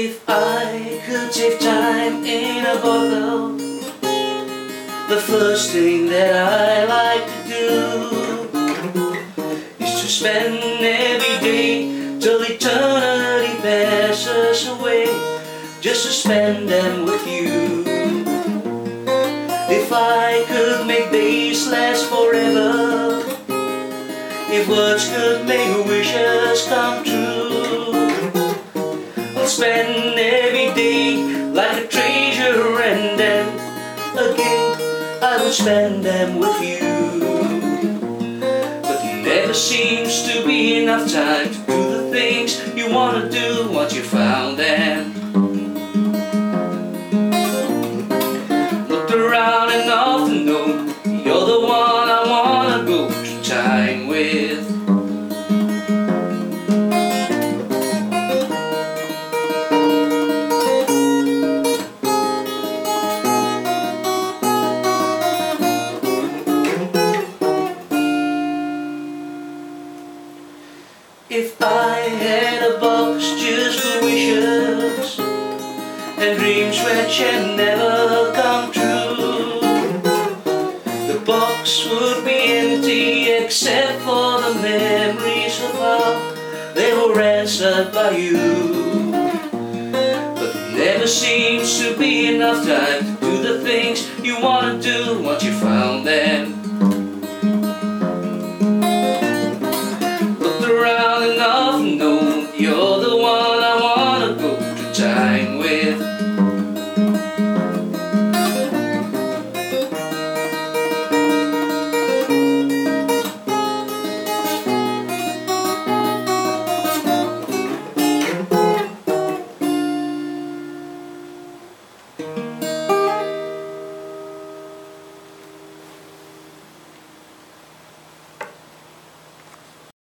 If I could save time in a bottle, the first thing that I like to do is to spend every day till eternity passes away, just to spend them with you. If I could make days last forever, if words could make wishes spend every day like a treasure and then again I will spend them with you. But never seems to be enough time to do the things you wanna do once you found them If I had a box just for wishes and dreams which had never come true, the box would be empty except for the memories of how they were answered by you. But never seems to be enough time to do the things you want to do once you found them.